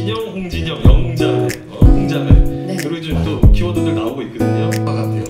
진영, 홍진영, 영자매, 어, 홍자매 네. 그리고 지금 또 키워드들 나오고 있거든요. 같아요.